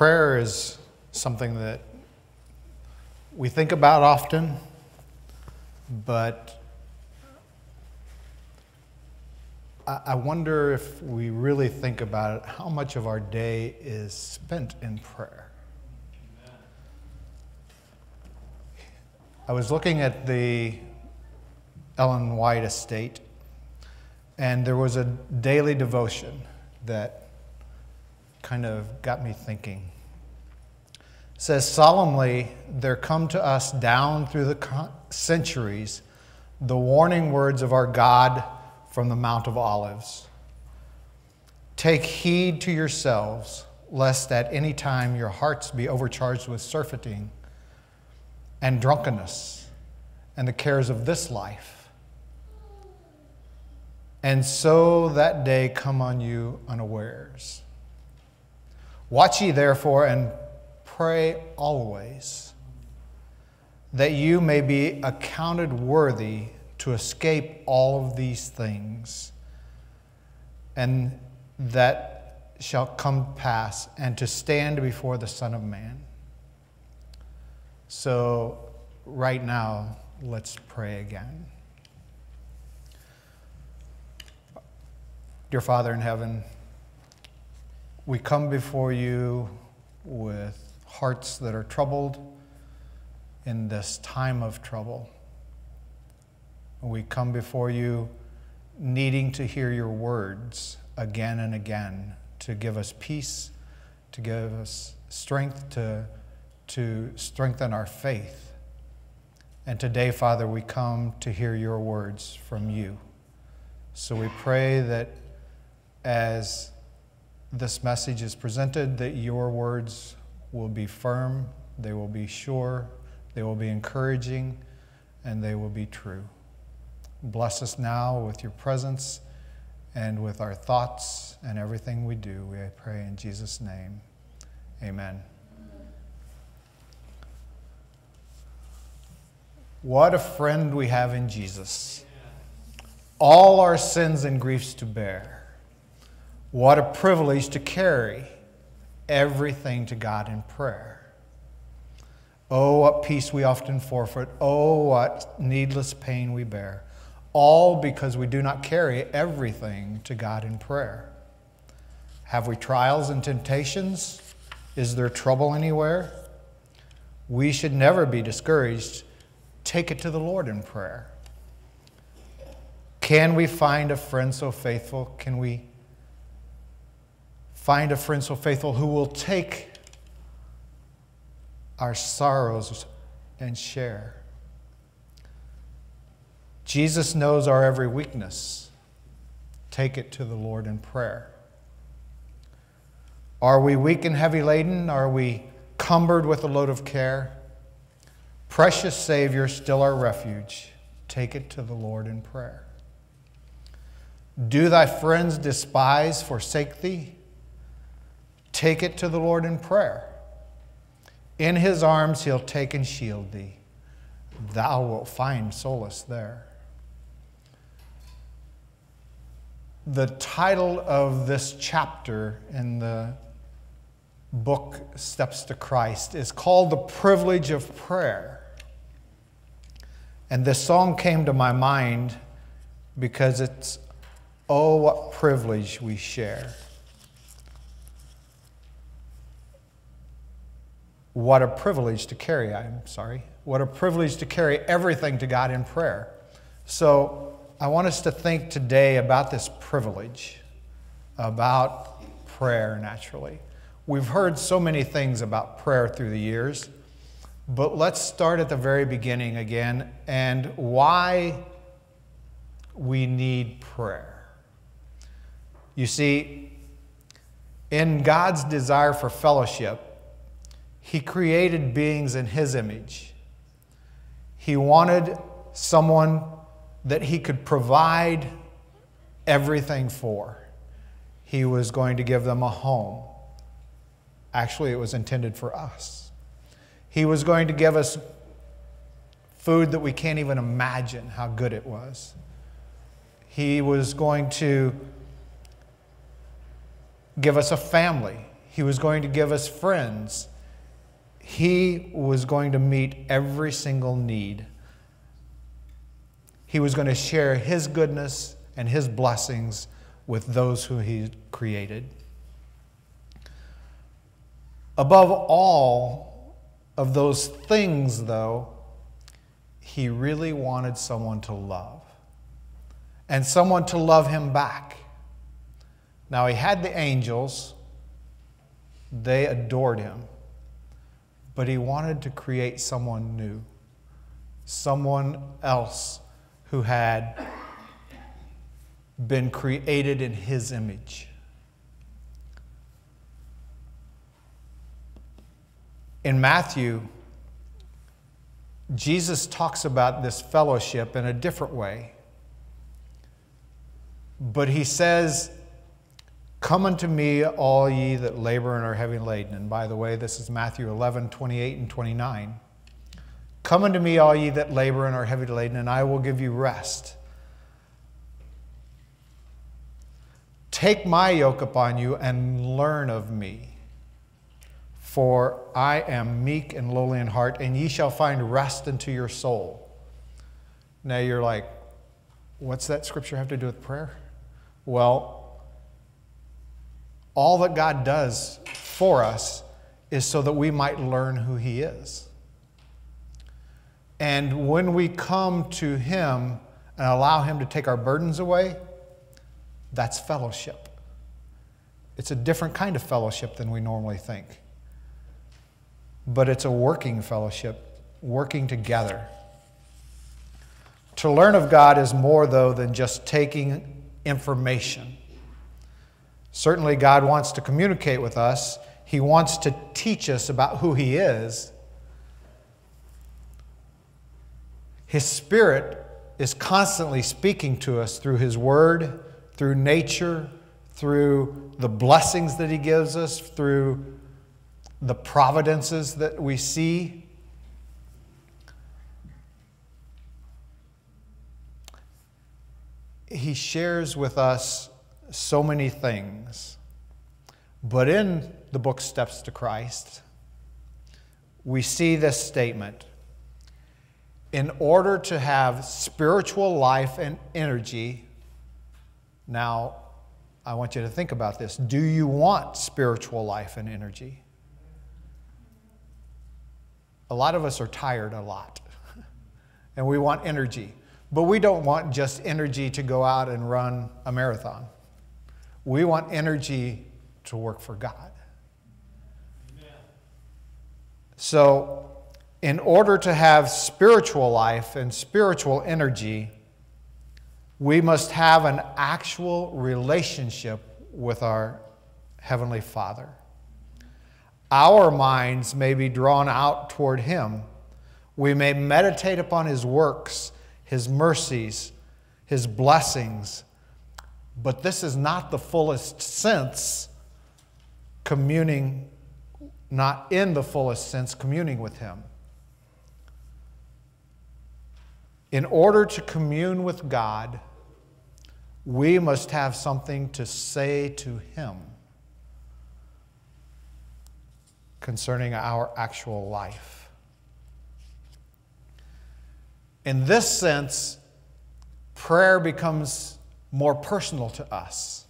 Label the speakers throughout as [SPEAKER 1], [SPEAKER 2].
[SPEAKER 1] prayer is something that we think about often, but I wonder if we really think about it, how much of our day is spent in prayer. I was looking at the Ellen White estate, and there was a daily devotion that kind of got me thinking. Says, Solemnly, there come to us down through the centuries the warning words of our God from the Mount of Olives. Take heed to yourselves, lest at any time your hearts be overcharged with surfeiting and drunkenness and the cares of this life. And so that day come on you unawares. Watch ye therefore and pray always, that you may be accounted worthy to escape all of these things, and that shall come pass, and to stand before the Son of Man. So, right now, let's pray again. Dear Father in heaven, we come before you with hearts that are troubled in this time of trouble. We come before you needing to hear your words again and again to give us peace, to give us strength, to, to strengthen our faith. And today, Father, we come to hear your words from you. So we pray that as this message is presented, that your words will be firm, they will be sure, they will be encouraging, and they will be true. Bless us now with your presence and with our thoughts and everything we do. We pray in Jesus' name. Amen. What a friend we have in Jesus. All our sins and griefs to bear. What a privilege to carry everything to God in prayer. Oh, what peace we often forfeit. Oh, what needless pain we bear all because we do not carry everything to God in prayer. Have we trials and temptations? Is there trouble anywhere? We should never be discouraged. Take it to the Lord in prayer. Can we find a friend so faithful? Can we find a friend so faithful who will take our sorrows and share? Jesus knows our every weakness. Take it to the Lord in prayer. Are we weak and heavy laden? Are we cumbered with a load of care? Precious Savior, still our refuge. Take it to the Lord in prayer. Do thy friends despise, forsake thee? Take it to the Lord in prayer. In his arms he'll take and shield thee. Thou wilt find solace there. the title of this chapter in the book Steps to Christ is called The Privilege of Prayer. And this song came to my mind because it's, oh, what privilege we share. What a privilege to carry, I'm sorry. What a privilege to carry everything to God in prayer. So, I want us to think today about this privilege, about prayer naturally. We've heard so many things about prayer through the years, but let's start at the very beginning again and why we need prayer. You see, in God's desire for fellowship, He created beings in His image. He wanted someone that he could provide everything for. He was going to give them a home. Actually, it was intended for us. He was going to give us food that we can't even imagine how good it was. He was going to give us a family. He was going to give us friends. He was going to meet every single need. He was going to share His goodness and His blessings with those who He created. Above all of those things, though, He really wanted someone to love and someone to love Him back. Now, He had the angels, they adored Him, but He wanted to create someone new, someone else who had been created in his image. In Matthew, Jesus talks about this fellowship in a different way. But he says, Come unto me, all ye that labor and are heavy laden. And by the way, this is Matthew 11, 28 and 29. Come unto me, all ye that labor and are heavy laden, and I will give you rest. Take my yoke upon you and learn of me. For I am meek and lowly in heart, and ye shall find rest unto your soul. Now you're like, what's that scripture have to do with prayer? Well, all that God does for us is so that we might learn who He is. And when we come to Him and allow Him to take our burdens away, that's fellowship. It's a different kind of fellowship than we normally think. But it's a working fellowship, working together. To learn of God is more, though, than just taking information. Certainly, God wants to communicate with us, He wants to teach us about who He is. His Spirit is constantly speaking to us through His Word through nature, through the blessings that He gives us, through the providences that we see. He shares with us so many things. But in the book Steps to Christ, we see this statement In order to have spiritual life and energy, now, I want you to think about this. Do you want spiritual life and energy? A lot of us are tired a lot, and we want energy. But we don't want just energy to go out and run a marathon. We want energy to work for God. Amen. So, in order to have spiritual life and spiritual energy, we must have an actual relationship with our Heavenly Father. Our minds may be drawn out toward Him. We may meditate upon His works, His mercies, His blessings, but this is not the fullest sense communing, not in the fullest sense communing with Him. In order to commune with God, we must have something to say to Him concerning our actual life. In this sense, prayer becomes more personal to us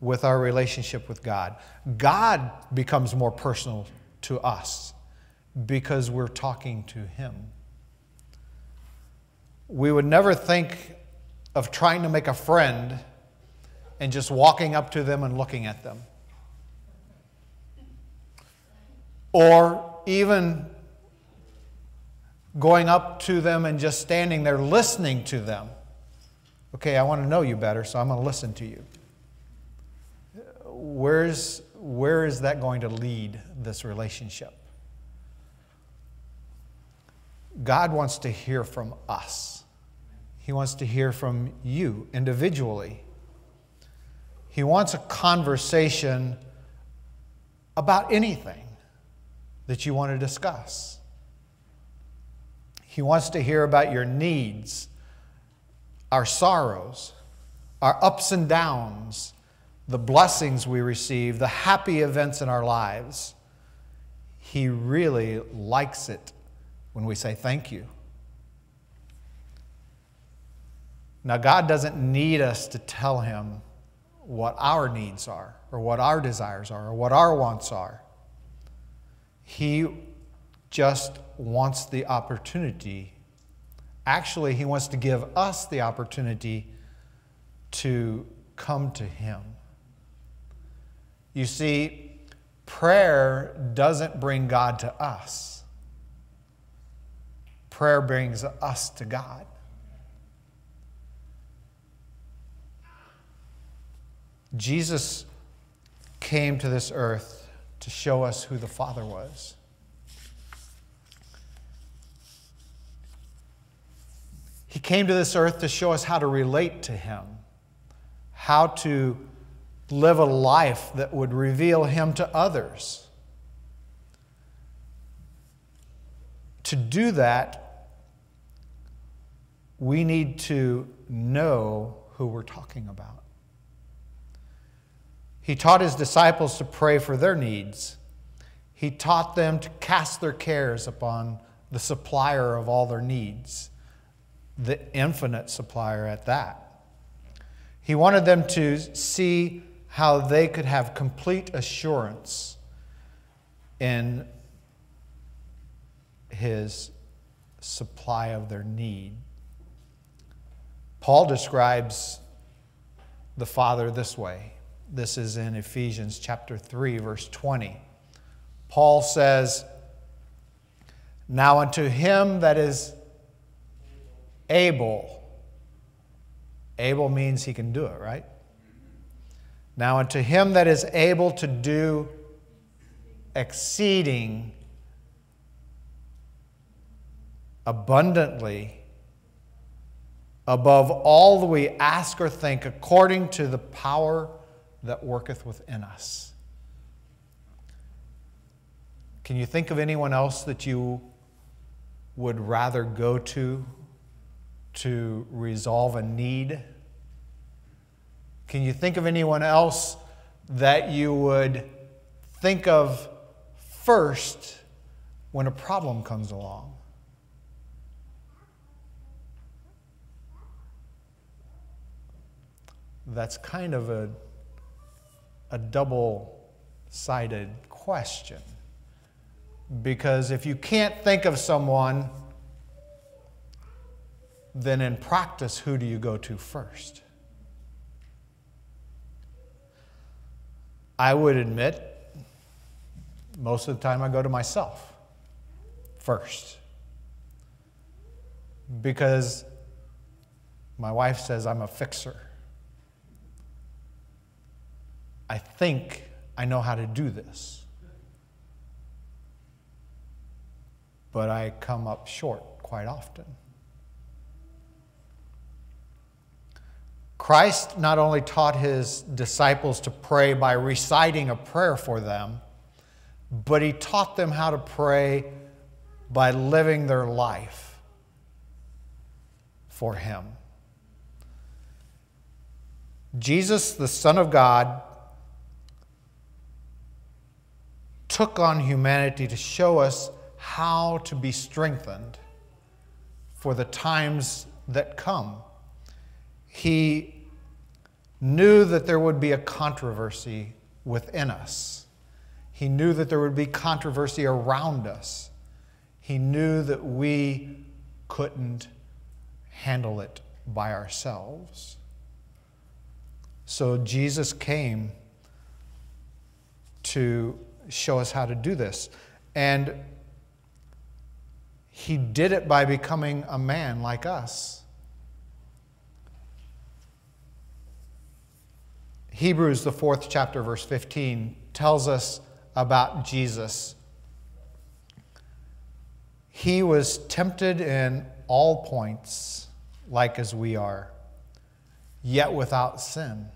[SPEAKER 1] with our relationship with God. God becomes more personal to us because we're talking to Him. We would never think of trying to make a friend and just walking up to them and looking at them. Or even going up to them and just standing there listening to them. Okay, I want to know you better, so I'm going to listen to you. Where's, where is that going to lead this relationship? God wants to hear from us. He wants to hear from you individually. He wants a conversation about anything that you want to discuss. He wants to hear about your needs, our sorrows, our ups and downs, the blessings we receive, the happy events in our lives, He really likes it when we say thank you. Now, God doesn't need us to tell Him what our needs are, or what our desires are, or what our wants are. He just wants the opportunity. Actually, He wants to give us the opportunity to come to Him. You see, prayer doesn't bring God to us, prayer brings us to God. Jesus came to this earth to show us who the Father was. He came to this earth to show us how to relate to Him, how to live a life that would reveal Him to others. To do that, we need to know who we're talking about. He taught his disciples to pray for their needs. He taught them to cast their cares upon the supplier of all their needs, the infinite supplier at that. He wanted them to see how they could have complete assurance in his supply of their need. Paul describes the Father this way this is in Ephesians chapter 3, verse 20. Paul says, Now unto him that is able, able means he can do it, right? Now unto him that is able to do exceeding abundantly above all that we ask or think, according to the power that worketh within us. Can you think of anyone else that you would rather go to to resolve a need? Can you think of anyone else that you would think of first when a problem comes along? That's kind of a a double sided question. Because if you can't think of someone, then in practice, who do you go to first? I would admit, most of the time I go to myself first. Because my wife says I'm a fixer. I think I know how to do this. But I come up short quite often. Christ not only taught his disciples to pray by reciting a prayer for them, but he taught them how to pray by living their life for him. Jesus, the Son of God, took on humanity to show us how to be strengthened for the times that come. He knew that there would be a controversy within us. He knew that there would be controversy around us. He knew that we couldn't handle it by ourselves. So Jesus came to show us how to do this. And he did it by becoming a man like us. Hebrews, the fourth chapter, verse 15, tells us about Jesus. He was tempted in all points, like as we are, yet without sin.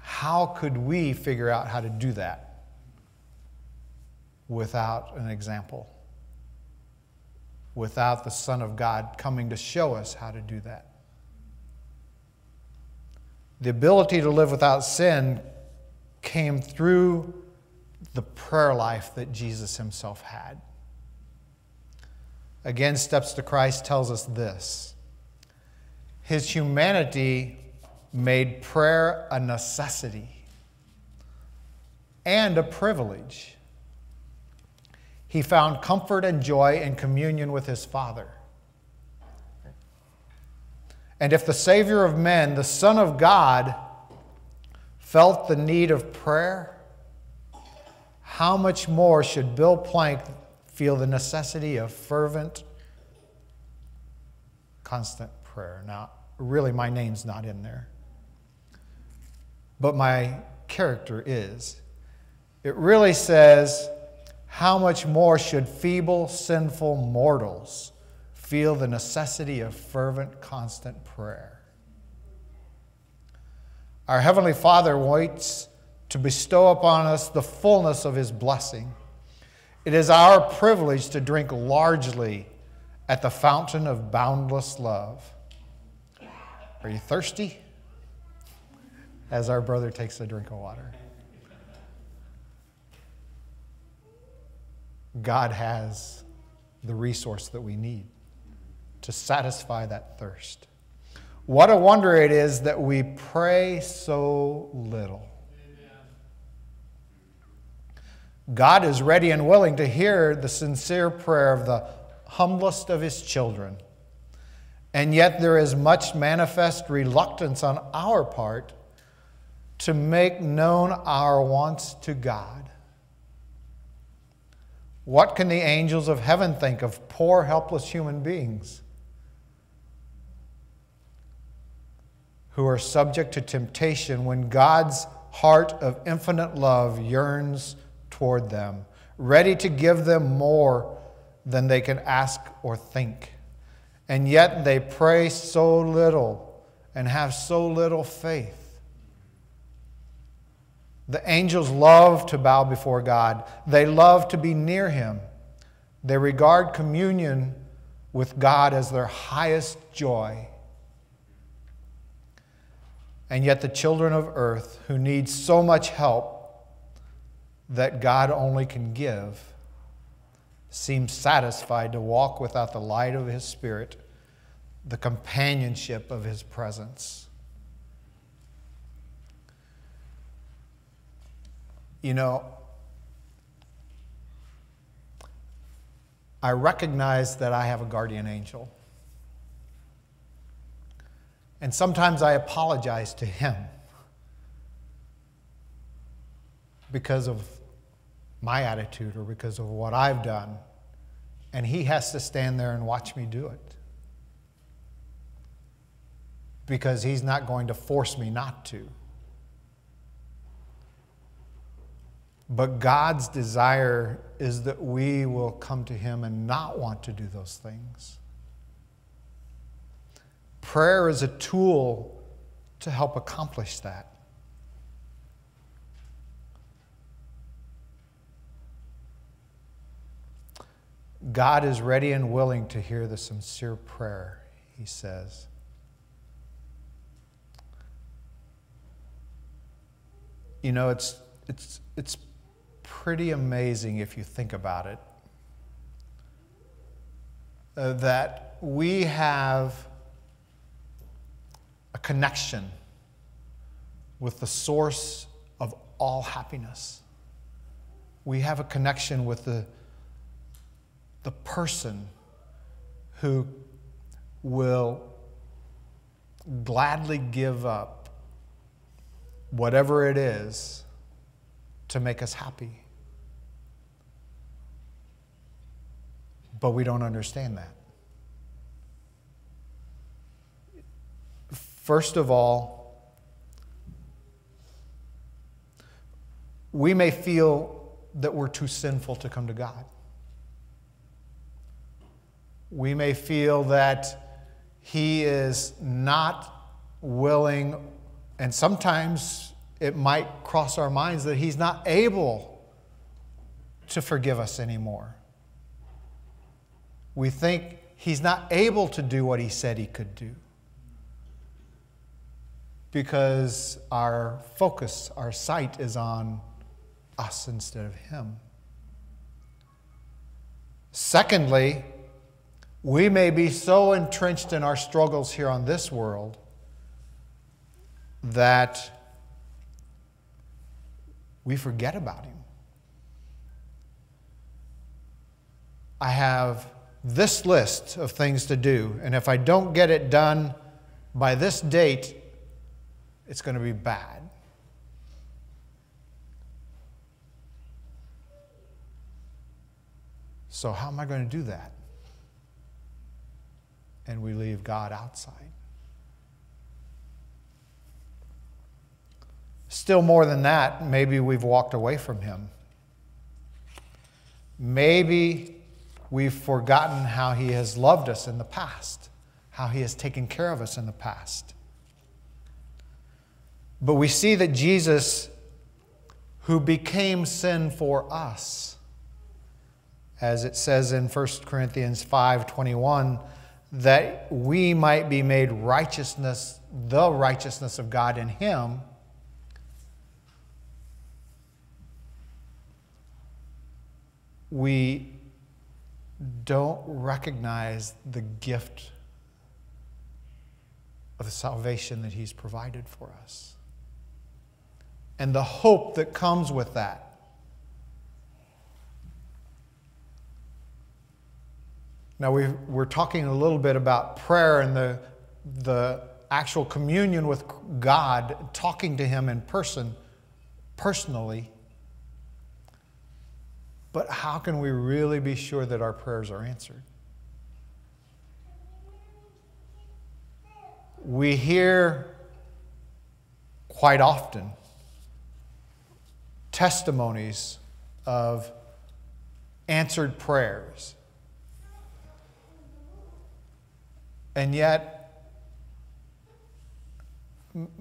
[SPEAKER 1] How could we figure out how to do that without an example? Without the Son of God coming to show us how to do that? The ability to live without sin came through the prayer life that Jesus himself had. Again, Steps to Christ tells us this His humanity made prayer a necessity and a privilege. He found comfort and joy in communion with his Father. And if the Savior of men, the Son of God, felt the need of prayer, how much more should Bill Plank feel the necessity of fervent, constant prayer? Now, really, my name's not in there, but my character is. It really says, how much more should feeble, sinful mortals feel the necessity of fervent, constant prayer? Our Heavenly Father waits to bestow upon us the fullness of His blessing. It is our privilege to drink largely at the fountain of boundless love. Are you thirsty? As our brother takes a drink of water. God has the resource that we need to satisfy that thirst. What a wonder it is that we pray so little. God is ready and willing to hear the sincere prayer of the humblest of his children. And yet there is much manifest reluctance on our part to make known our wants to God. What can the angels of heaven think of poor, helpless human beings who are subject to temptation when God's heart of infinite love yearns toward them, ready to give them more than they can ask or think? And yet they pray so little and have so little faith. The angels love to bow before God, they love to be near Him. They regard communion with God as their highest joy. And yet, the children of earth who need so much help that God only can give seem satisfied to walk without the light of His Spirit, the companionship of His presence. You know, I recognize that I have a guardian angel. And sometimes I apologize to him because of my attitude or because of what I've done. And he has to stand there and watch me do it. Because he's not going to force me not to. But God's desire is that we will come to Him and not want to do those things. Prayer is a tool to help accomplish that. God is ready and willing to hear the sincere prayer, he says. You know, it's, it's, it's pretty amazing if you think about it. Uh, that we have a connection with the source of all happiness. We have a connection with the, the person who will gladly give up whatever it is to make us happy. But we don't understand that. First of all, we may feel that we're too sinful to come to God. We may feel that He is not willing, and sometimes it might cross our minds that He's not able to forgive us anymore. We think He's not able to do what He said He could do. Because our focus, our sight is on us instead of Him. Secondly, we may be so entrenched in our struggles here on this world that we forget about Him. I have this list of things to do, and if I don't get it done by this date, it's going to be bad. So, how am I going to do that? And we leave God outside. Still, more than that, maybe we've walked away from Him. Maybe we've forgotten how He has loved us in the past, how He has taken care of us in the past. But we see that Jesus, who became sin for us, as it says in 1 Corinthians 5:21, that we might be made righteousness, the righteousness of God in him. We don't recognize the gift of the salvation that he's provided for us and the hope that comes with that. Now, we are talking a little bit about prayer and the, the actual communion with God, talking to Him in person, personally. But how can we really be sure that our prayers are answered? We hear quite often testimonies of answered prayers. And yet,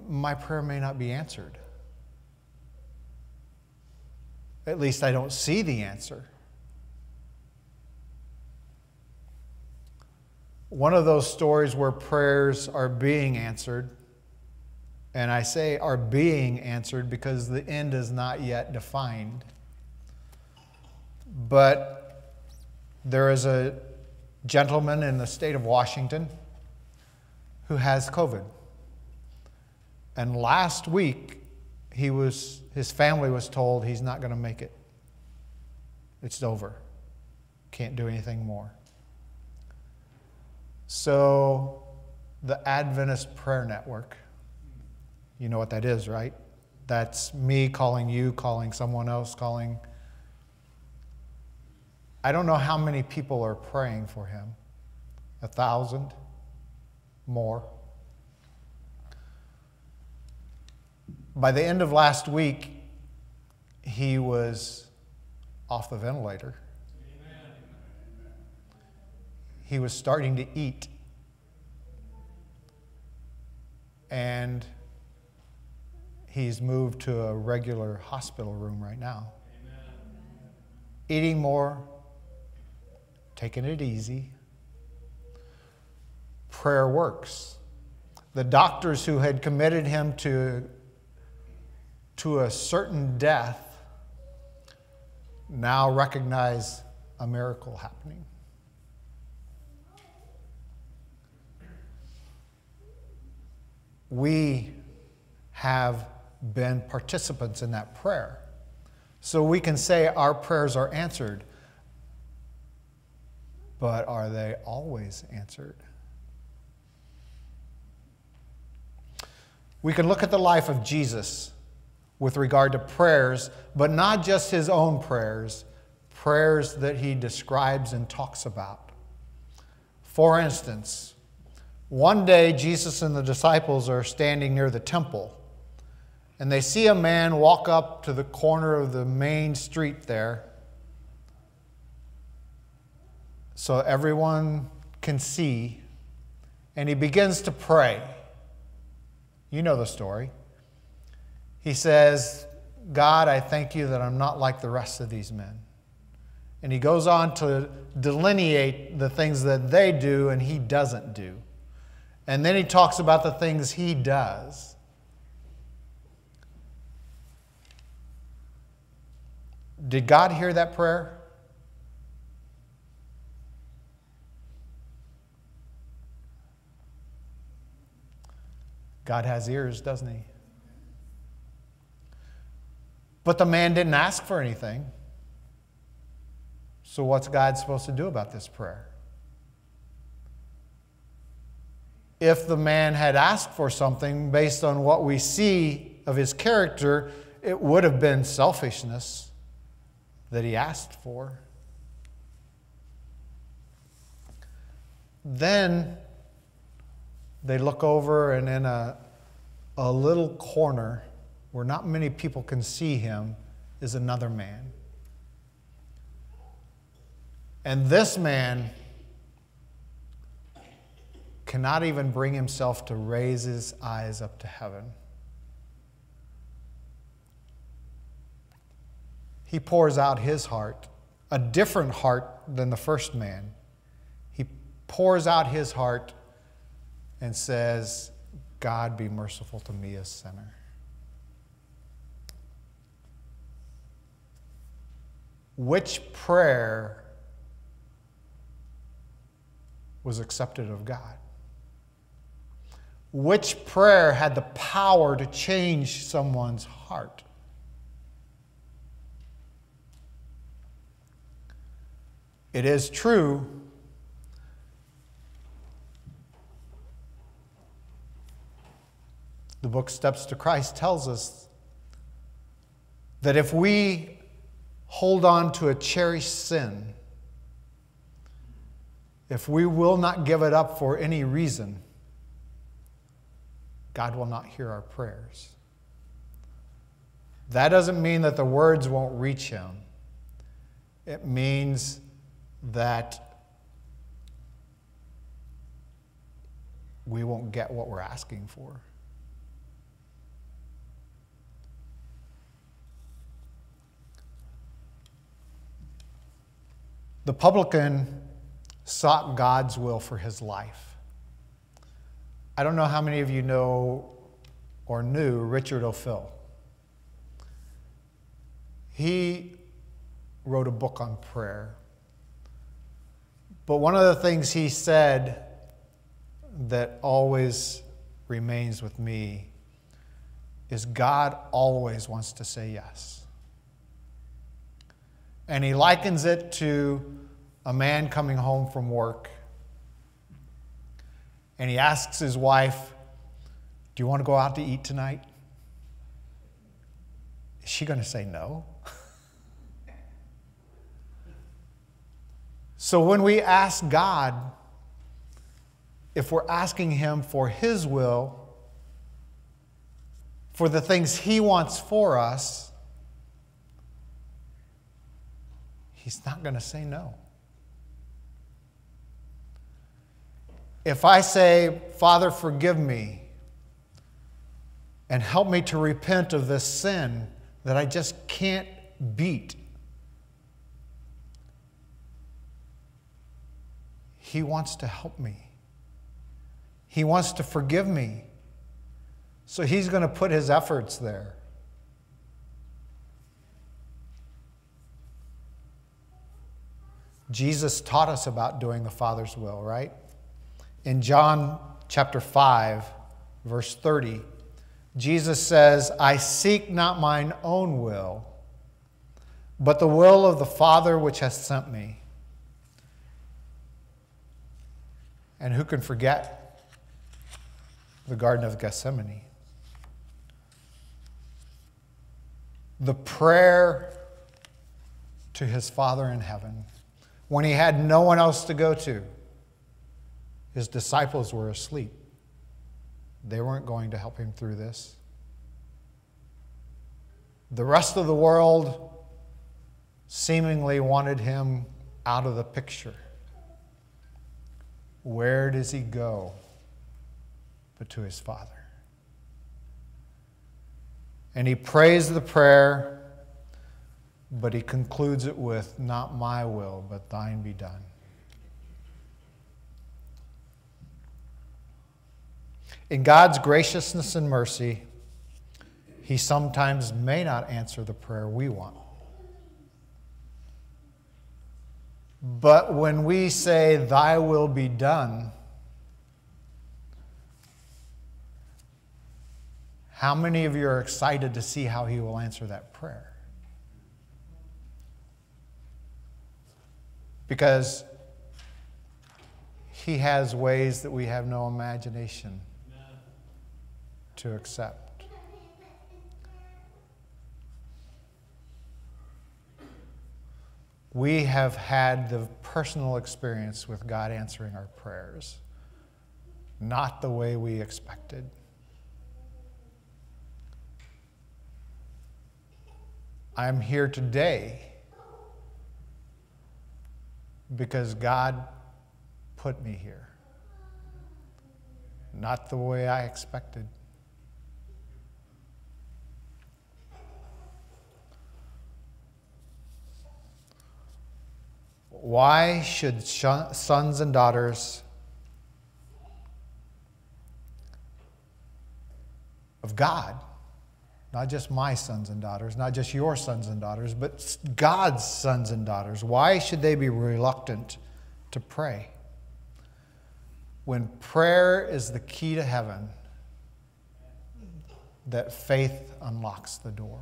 [SPEAKER 1] my prayer may not be answered. At least I don't see the answer. One of those stories where prayers are being answered and I say are being answered because the end is not yet defined. But there is a gentleman in the state of Washington who has COVID. And last week, he was, his family was told he's not going to make it. It's over. Can't do anything more. So, the Adventist Prayer Network you know what that is, right? That's me calling you, calling someone else, calling. I don't know how many people are praying for him. A thousand? More? By the end of last week, he was off the ventilator. He was starting to eat. And he's moved to a regular hospital room right now. Amen. Eating more, taking it easy. Prayer works. The doctors who had committed him to, to a certain death now recognize a miracle happening. We have been participants in that prayer. So we can say our prayers are answered, but are they always answered? We can look at the life of Jesus with regard to prayers, but not just his own prayers, prayers that he describes and talks about. For instance, one day Jesus and the disciples are standing near the temple and they see a man walk up to the corner of the main street there so everyone can see, and he begins to pray. You know the story. He says, God, I thank you that I'm not like the rest of these men. And he goes on to delineate the things that they do and he doesn't do. And then he talks about the things he does Did God hear that prayer? God has ears, doesn't he? But the man didn't ask for anything. So, what's God supposed to do about this prayer? If the man had asked for something based on what we see of his character, it would have been selfishness that he asked for. Then they look over, and in a, a little corner where not many people can see him is another man. And this man cannot even bring himself to raise his eyes up to heaven. He pours out his heart, a different heart than the first man. He pours out his heart and says, God be merciful to me, a sinner. Which prayer was accepted of God? Which prayer had the power to change someone's heart? It is true the book Steps to Christ tells us that if we hold on to a cherished sin, if we will not give it up for any reason, God will not hear our prayers. That doesn't mean that the words won't reach Him. It means that we won't get what we're asking for. The publican sought God's will for his life. I don't know how many of you know or knew Richard O'Ffill. He wrote a book on prayer. But one of the things he said that always remains with me is God always wants to say yes. And he likens it to a man coming home from work. And he asks his wife, Do you want to go out to eat tonight? Is she going to say no? So when we ask God, if we're asking Him for His will, for the things He wants for us, He's not going to say no. If I say, Father, forgive me, and help me to repent of this sin that I just can't beat, He wants to help me. He wants to forgive me. So He's going to put His efforts there. Jesus taught us about doing the Father's will, right? In John chapter 5, verse 30, Jesus says, I seek not mine own will, but the will of the Father which has sent me. And who can forget the Garden of Gethsemane? The prayer to his Father in heaven when he had no one else to go to. His disciples were asleep. They weren't going to help him through this. The rest of the world seemingly wanted him out of the picture. Where does he go but to his Father? And he prays the prayer but he concludes it with, Not my will, but thine be done. In God's graciousness and mercy, he sometimes may not answer the prayer we want. But when we say, Thy will be done, how many of you are excited to see how He will answer that prayer? Because He has ways that we have no imagination to accept. We have had the personal experience with God answering our prayers, not the way we expected. I'm here today because God put me here, not the way I expected. Why should sons and daughters of God, not just my sons and daughters, not just your sons and daughters, but God's sons and daughters, why should they be reluctant to pray? When prayer is the key to heaven, that faith unlocks the door.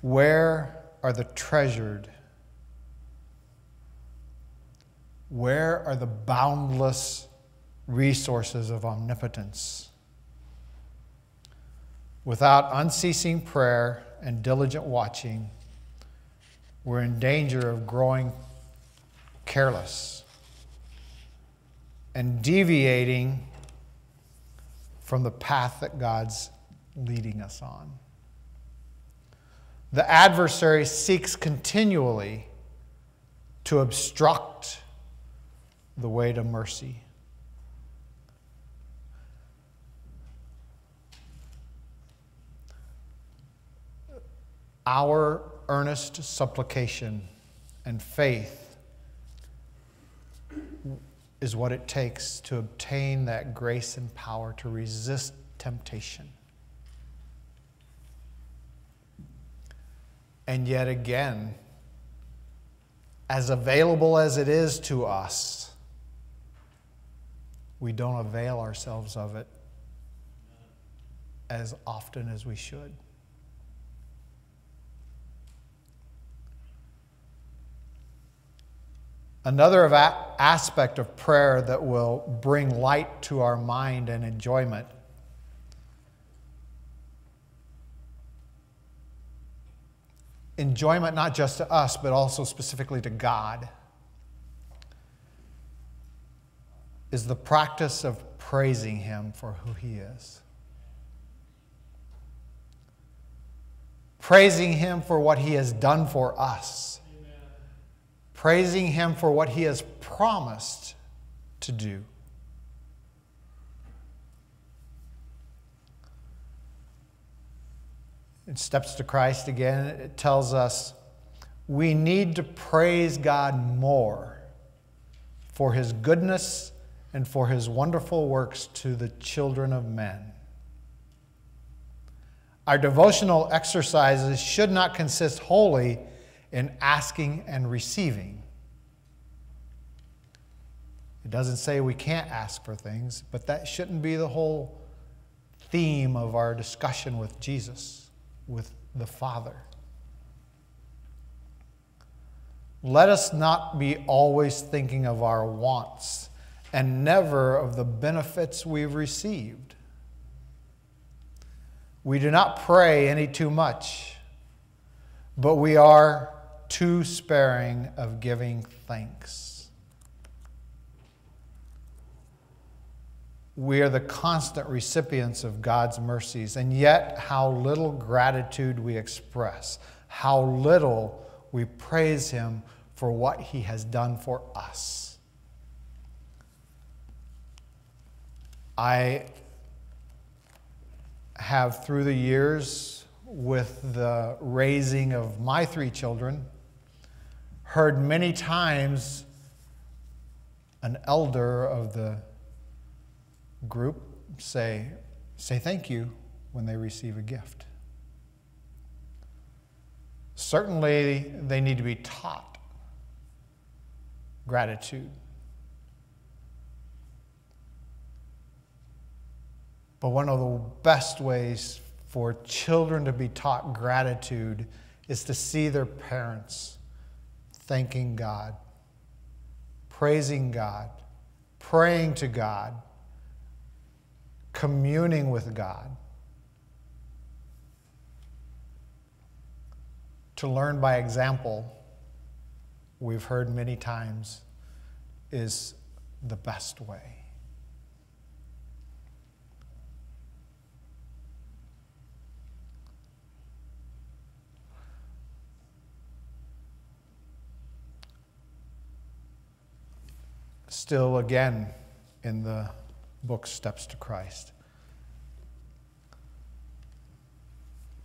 [SPEAKER 1] Where are the treasured? Where are the boundless resources of omnipotence? Without unceasing prayer and diligent watching, we're in danger of growing careless and deviating from the path that God's leading us on. The adversary seeks continually to obstruct the way to mercy. Our earnest supplication and faith is what it takes to obtain that grace and power to resist temptation. And yet again, as available as it is to us, we don't avail ourselves of it as often as we should. Another aspect of prayer that will bring light to our mind and enjoyment enjoyment not just to us, but also specifically to God, is the practice of praising Him for who He is. Praising Him for what He has done for us. Amen. Praising Him for what He has promised to do. In Steps to Christ again, it tells us we need to praise God more for his goodness and for his wonderful works to the children of men. Our devotional exercises should not consist wholly in asking and receiving. It doesn't say we can't ask for things, but that shouldn't be the whole theme of our discussion with Jesus with the Father. Let us not be always thinking of our wants and never of the benefits we've received. We do not pray any too much, but we are too sparing of giving thanks. We are the constant recipients of God's mercies, and yet how little gratitude we express, how little we praise Him for what He has done for us. I have, through the years, with the raising of my three children, heard many times an elder of the group say, say thank you when they receive a gift. Certainly, they need to be taught gratitude. But one of the best ways for children to be taught gratitude is to see their parents thanking God, praising God, praying to God, communing with God. To learn by example, we've heard many times, is the best way. Still, again, in the book Steps to Christ,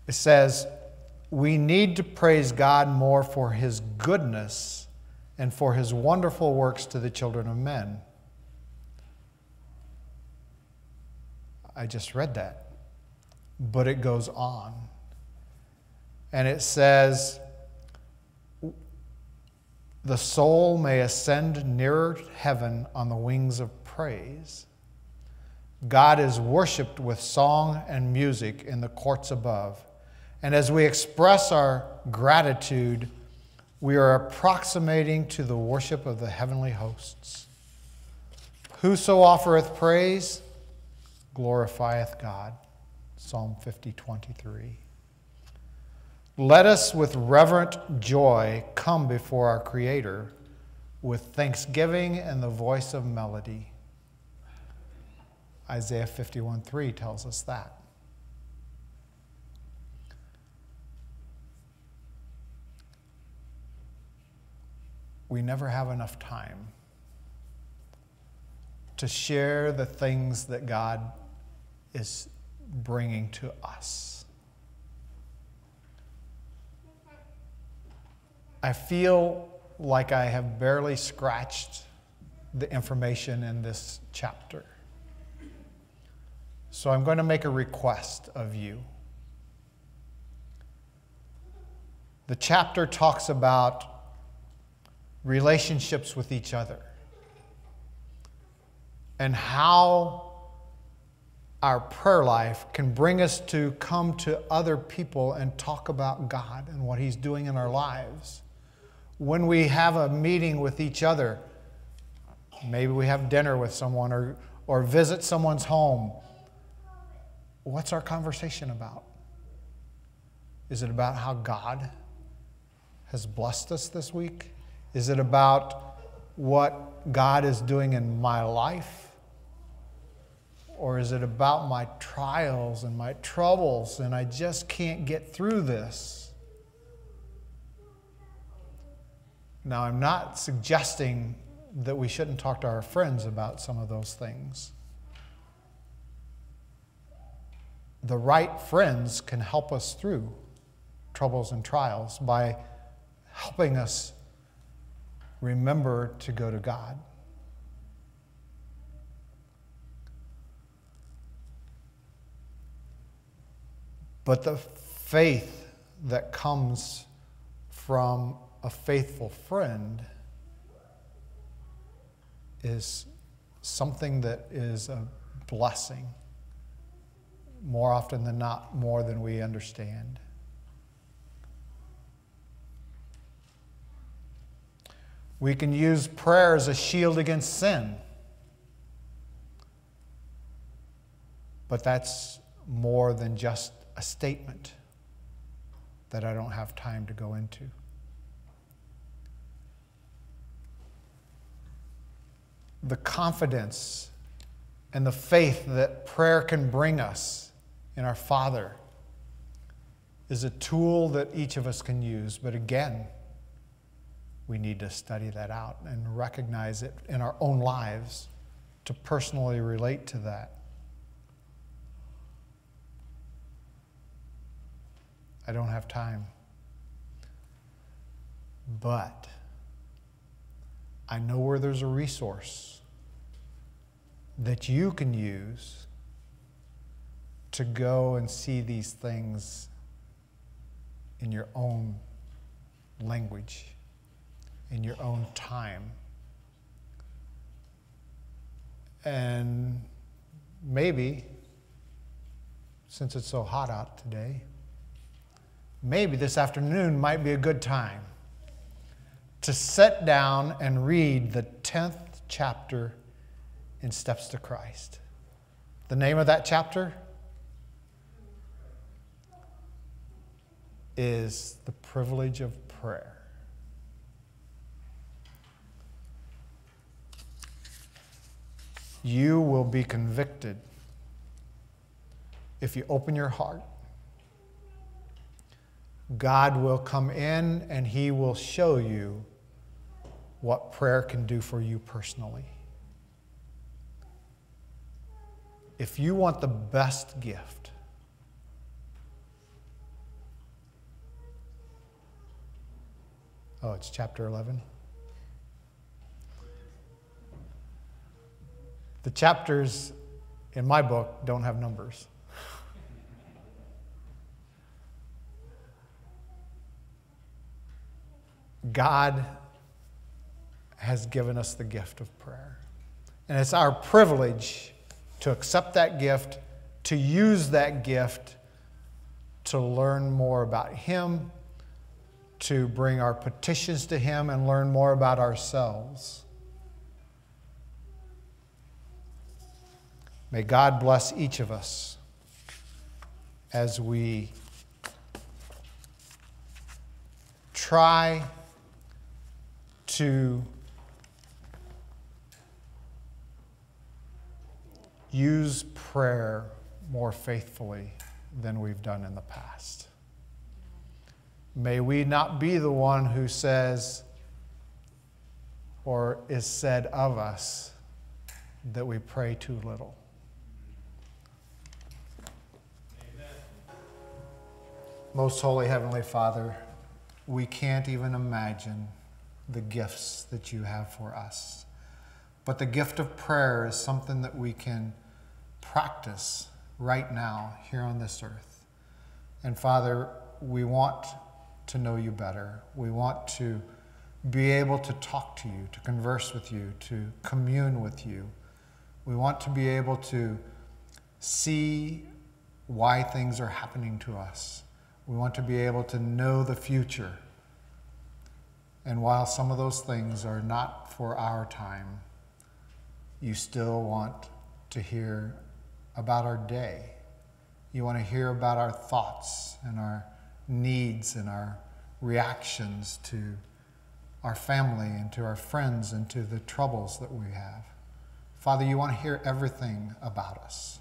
[SPEAKER 1] it says, we need to praise God more for his goodness and for his wonderful works to the children of men. I just read that. But it goes on. And it says, the soul may ascend nearer heaven on the wings of praise. God is worshiped with song and music in the courts above. And as we express our gratitude, we are approximating to the worship of the heavenly hosts. Whoso offereth praise glorifieth God. Psalm 50, 23. Let us with reverent joy come before our Creator with thanksgiving and the voice of melody. Isaiah 51 3 tells us that. we never have enough time to share the things that God is bringing to us. I feel like I have barely scratched the information in this chapter. So I'm going to make a request of you. The chapter talks about relationships with each other and how our prayer life can bring us to come to other people and talk about God and what He's doing in our lives. When we have a meeting with each other, maybe we have dinner with someone or, or visit someone's home, what's our conversation about? Is it about how God has blessed us this week? Is it about what God is doing in my life? Or is it about my trials and my troubles and I just can't get through this? Now, I'm not suggesting that we shouldn't talk to our friends about some of those things. The right friends can help us through troubles and trials by helping us remember to go to God. But the faith that comes from a faithful friend is something that is a blessing more often than not, more than we understand. We can use prayer as a shield against sin. But that's more than just a statement that I don't have time to go into. The confidence and the faith that prayer can bring us in our Father is a tool that each of us can use. But again, we need to study that out and recognize it in our own lives to personally relate to that. I don't have time. But I know where there's a resource that you can use to go and see these things in your own language, in your own time. And maybe, since it's so hot out today, maybe this afternoon might be a good time to sit down and read the 10th chapter in Steps to Christ. The name of that chapter is The Privilege of Prayer. You will be convicted if you open your heart. God will come in and He will show you what prayer can do for you personally. If you want the best gift, oh, it's chapter 11. The chapters in my book don't have numbers. God has given us the gift of prayer. And it's our privilege to accept that gift, to use that gift to learn more about Him, to bring our petitions to Him, and learn more about ourselves. May God bless each of us as we try to use prayer more faithfully than we've done in the past. May we not be the one who says or is said of us that we pray too little. Amen. Most Holy Heavenly Father, we can't even imagine the gifts that you have for us. But the gift of prayer is something that we can practice right now here on this earth. And Father, we want to know you better. We want to be able to talk to you, to converse with you, to commune with you. We want to be able to see why things are happening to us. We want to be able to know the future. And while some of those things are not for our time, you still want to hear about our day. You want to hear about our thoughts and our needs and our reactions to our family and to our friends and to the troubles that we have. Father, you want to hear everything about us.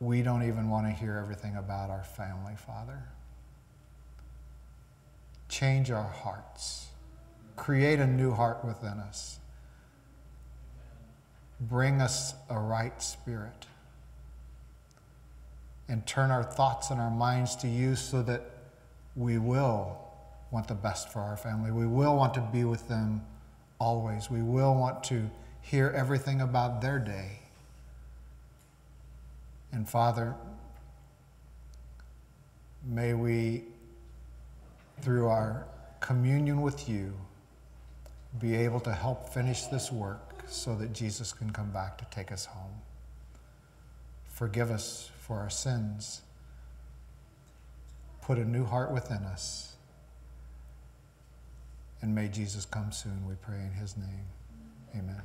[SPEAKER 1] We don't even want to hear everything about our family, Father. Change our hearts. Create a new heart within us bring us a right spirit and turn our thoughts and our minds to you so that we will want the best for our family. We will want to be with them always. We will want to hear everything about their day. And Father, may we, through our communion with you, be able to help finish this work so that Jesus can come back to take us home. Forgive us for our sins. Put a new heart within us. And may Jesus come soon, we pray in his name. Amen.